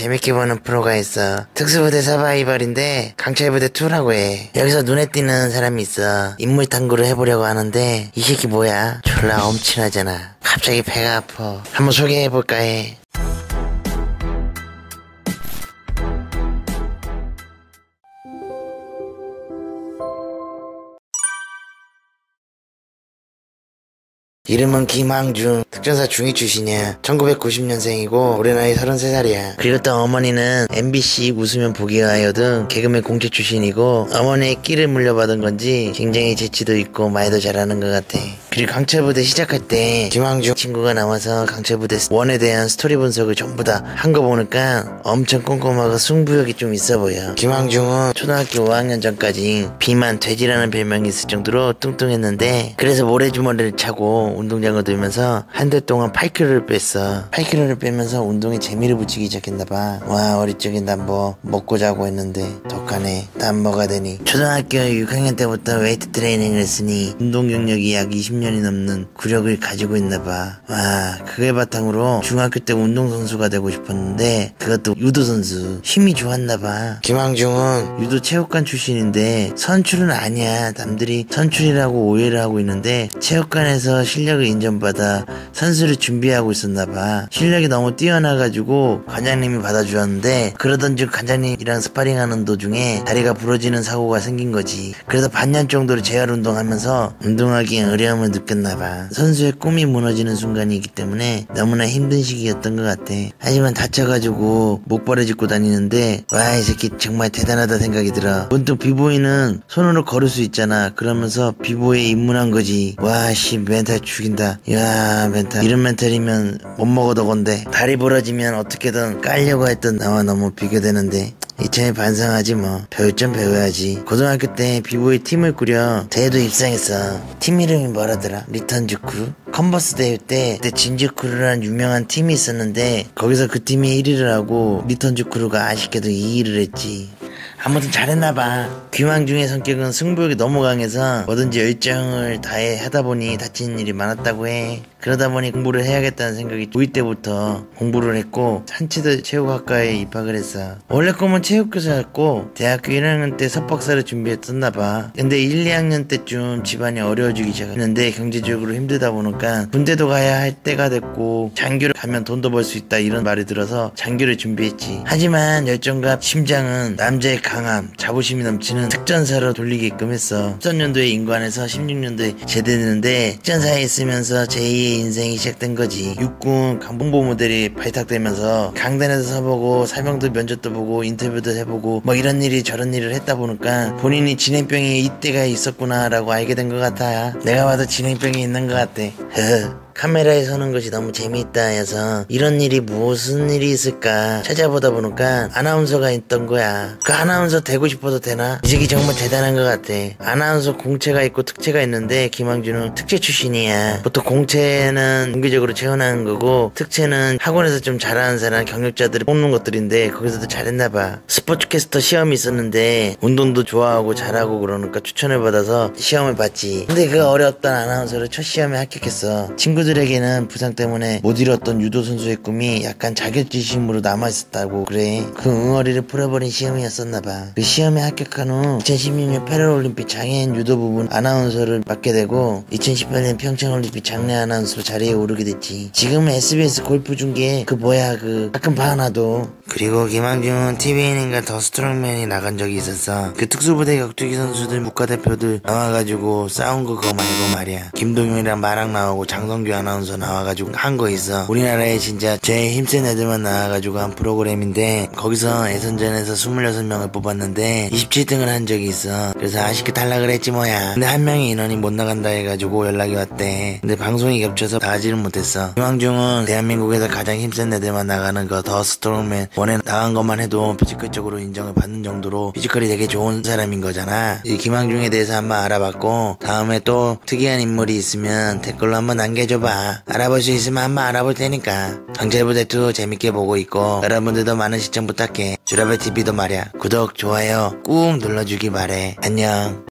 재밌게 보는 프로가 있어. 특수부대 서바이벌인데 강철부대 2라고 해. 여기서 눈에 띄는 사람이 있어. 인물 탐구를 해보려고 하는데 이 새끼 뭐야? 졸라 엄친하잖아. 갑자기 배가 아파. 한번 소개해볼까 해. 이름은 김항중 특전사 중위 출신이야. 1990년생이고 올해 나이 33살이야. 그리고 또 어머니는 MBC 웃으면 보기가 하여든 개그맨 공채 출신이고 어머니의 끼를 물려받은 건지 굉장히 재치도 있고 말도 잘하는 것 같아. 그리고 강철부대 시작할 때 김황중 친구가 나와서 강철부대 one에 대한 스토리 분석을 전부 다 한 거 보니까 엄청 꼼꼼하고 승부욕이 좀 있어 보여. 김황중은 초등학교 5학년 전까지 비만 돼지라는 별명이 있을 정도로 뚱뚱했는데 그래서 모래주머니를 차고 운동장을 돌면서 한 달 동안 8kg를 뺐어. 8kg를 빼면서 운동에 재미를 붙이기 시작했나 봐. 와 어릴 적에 난 뭐 먹고 자고 했는데 독하네. 난 뭐가 되니? 초등학교 6학년 때부터 웨이트 트레이닝을 했으니 운동 경력이 약 20년이 넘는 구력을 가지고 있나 봐. 와 그걸 바탕으로 중학교 때 운동선수가 되고 싶었는데 그것도 유도선수. 힘이 좋았나 봐. 김황중은 유도 체육관 출신인데 선출은 아니야. 남들이 선출이라고 오해를 하고 있는데 체육관에서 실력 을 인정받아 선수를 준비하고 있었나 봐. 실력이 너무 뛰어나가지고 관장님이 받아주었는데 그러던 중 관장님이랑 스파링하는 도중에 다리가 부러지는 사고가 생긴 거지. 그래서 반년 정도를 재활 운동하면서 운동하기에 어려움을 느꼈나 봐. 선수의 꿈이 무너지는 순간이기 때문에 너무나 힘든 시기였던 것 같아. 하지만 다쳐가지고 목발을 짚고 다니는데 와 이 새끼 정말 대단하다 생각이 들어. 문득 비보이는 손으로 걸을 수 있잖아. 그러면서 비보이에 입문한 거지. 와 씨 멘탈 죽인다. 야 멘탈. 이런 멘탈이면 못 먹어도 건데. 다리 부러지면 어떻게든 깔려고 했던 나와 너무 비교되는데. 이참에 반성하지 뭐. 배울 점 배워야지. 고등학교 때 비보이 팀을 꾸려 대회도 입상했어. 팀 이름이 뭐라더라? 리턴즈 크루 컨버스 대회 때 그때 진조 크루라는 유명한 팀이 있었는데 거기서 그 팀이 1위를 하고 리턴즈 크루가 아쉽게도 2위를 했지 아무튼 잘했나봐. 김황중의 성격은 승부욕이 너무 강해서 뭐든지 열정을 다해 하다 보니 다치는 일이 많았다고 해. 그러다 보니 공부를 해야겠다는 생각이 고2 때부터 공부를 했고 한체대 체육학과에 입학을 했어. 원래 꿈은 체육교사였고 대학교 1학년 때 석박사를 준비했었나봐. 근데 1, 2학년 때쯤 집안이 어려워지기 시작했는데 경제적으로 힘들다 보니까 군대도 가야 할 때가 됐고 장교를 가면 돈도 벌 수 있다 이런 말이 들어서 장교를 준비했지. 하지만 열정과 심장은 남자의 강함, 자부심이 넘치는 특전사로 돌리게끔 했어. 13년도에 인관에서 16년도에 제대했는데 특전사에 있으면서 제2의 인생이 시작된 거지. 육군 강봉보 모델이 발탁되면서 강단에서 서보고 사병들 면접도 보고 인터뷰도 해보고 뭐 이런 일이 저런 일을 했다 보니까 본인이 진행병이 이때가 있었구나라고 알게 된 것 같아. 내가 봐도 진행병이 있는 것 같아. 허. 카메라에 서는 것이 너무 재미있다 해서 이런 일이 무슨 일이 있을까 찾아보다 보니까 아나운서가 있던 거야. 그 아나운서 되고 싶어도 되나? 이 새끼 정말 대단한 것 같아. 아나운서 공채가 있고 특채가 있는데 김항준은 특채 출신이야. 보통 공채는 공개적으로 채워나는 거고 특채는 학원에서 좀 잘하는 사람 경력자들이 뽑는 것들인데 거기서도 잘했나 봐. 스포츠캐스터 시험이 있었는데 운동도 좋아하고 잘하고 그러니까 추천을 받아서 시험을 봤지. 근데 그 어려웠던 아나운서를 첫 시험에 합격했어. 친구들 에게는 부상 때문에 못 이뤘던 유도 선수의 꿈이 약간 자격지심으로 남아있었다고 그래. 그 응어리를 풀어버린 시험이었었나봐. 그 시험에 합격한 후 2016년 패럴올림픽 장애인 유도 부분 아나운서를 맡게 되고 2018년 평창올림픽 장례 아나운서 자리에 오르게 됐지. 지금은 SBS 골프 중계 그 뭐야 그 가끔 봐 나도 그리고 김항중은 TVN인가 더 스트롱맨이 나간 적이 있었어. 그 특수부대 격투기 선수들 국가대표들 나와가지고 싸운 거 그거 말고 말이야. 김동현이랑 마랑 나오고 장성규 아나운서 나와가지고 한 거 있어. 우리나라에 진짜 제일 힘센 애들만 나와가지고 한 프로그램인데 거기서 예선전에서 26명을 뽑았는데 27등을 한 적이 있어. 그래서 아쉽게 탈락을 했지 뭐야. 근데 한 명이 인원이 못 나간다 해가지고 연락이 왔대. 근데 방송이 겹쳐서 나가지는 못했어. 김황중은 대한민국에서 가장 힘센 애들만 나가는 거 더 스트롱맨 one에 나간 것만 해도 physical적으로 인정을 받는 정도로 physical이 되게 좋은 사람인 거잖아. 이 김황중에 대해서 한번 알아봤고 다음에 또 특이한 인물이 있으면 댓글로 한번 남겨줘봐. 알아볼 수 있으면 한번 알아볼 테니까. 경찰부대2 재밌게 보고 있고 여러분들도 많은 시청 부탁해. 주라벨TV도 말야. 구독 좋아요 꾹 눌러주기 바래. 안녕